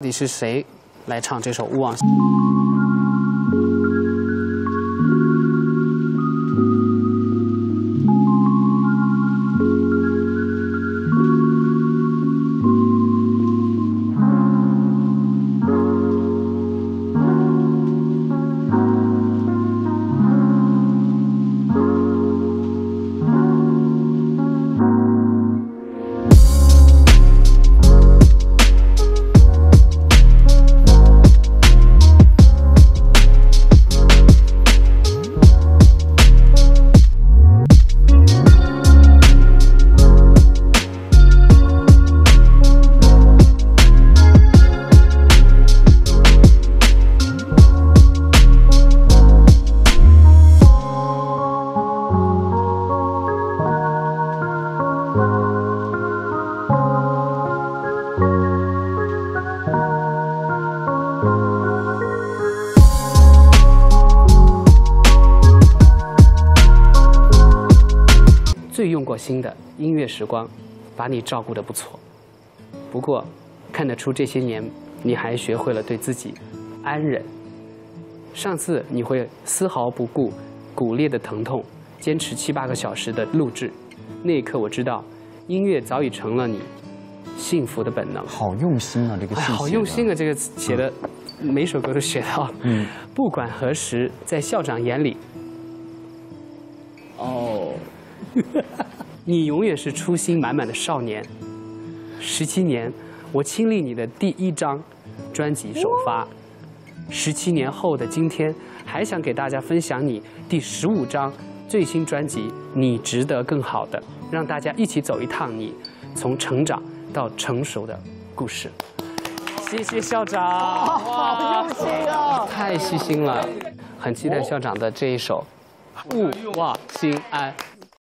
到底是谁来唱这首《勿忘》？最用过心的音乐时光，把你照顾得不错。不过，看得出这些年你还学会了对自己安忍。上次你会丝毫不顾骨裂的疼痛，坚持七八个小时的录制，那一刻我知道，音乐早已成了你幸福的本能。好用心啊，这个哎，好用心啊！这个写的，每首歌都写到。嗯，不管何时，在校长眼里，哦，你永远是初心满满的少年。十七年，我亲历你的第一张专辑首发。十七年后的今天，还想给大家分享你第十五张最新专辑《你值得更好的》，让大家一起走一趟你从成长到成熟的故事。谢谢校长，好用心啊，太细心了，很期待校长的这一首《勿忘心安》。